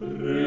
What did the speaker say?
Re